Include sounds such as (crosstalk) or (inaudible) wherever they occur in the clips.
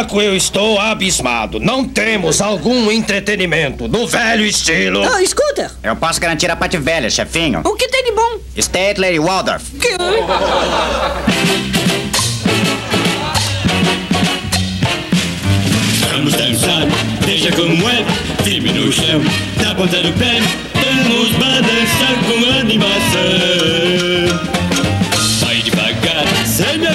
Caco, eu estou abismado. Não temos algum entretenimento no velho estilo. Ah, scooter, Eu posso garantir a parte velha, chefinho. o que tem de bom? Statler e Waldorf. Que... Vamos dançar, veja como é, firme no chão, na ponta do pé, vamos balançar com animação.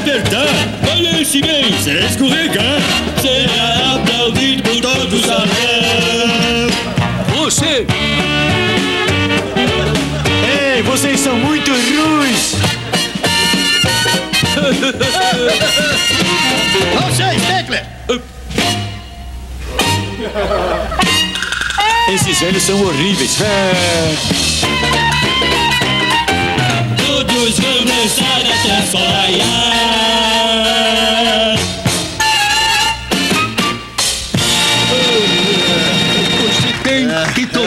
Apertar, balance bem, sem escorregar, será aplaudido por todo o salão. Você! Ei, vocês são muito ruins! Você, Stegler! Esses velhos são horríveis. É.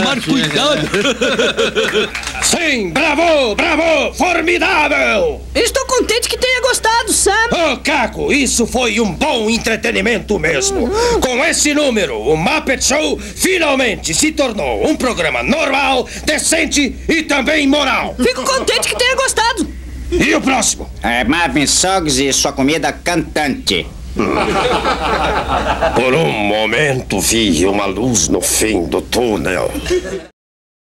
tomar cuidado. (laughs) Sim, bravo, bravo, formidável! Estou contente que tenha gostado, Sam. Ô, Caco, isso foi um bom entretenimento mesmo. Com esse número, o Muppet Show finalmente se tornou um programa normal, decente e também moral. Fico contente que tenha gostado. E o próximo? É Marvin Soggs e sua comida cantante. (laughs) Por um momento vi uma luz no fim do túnel.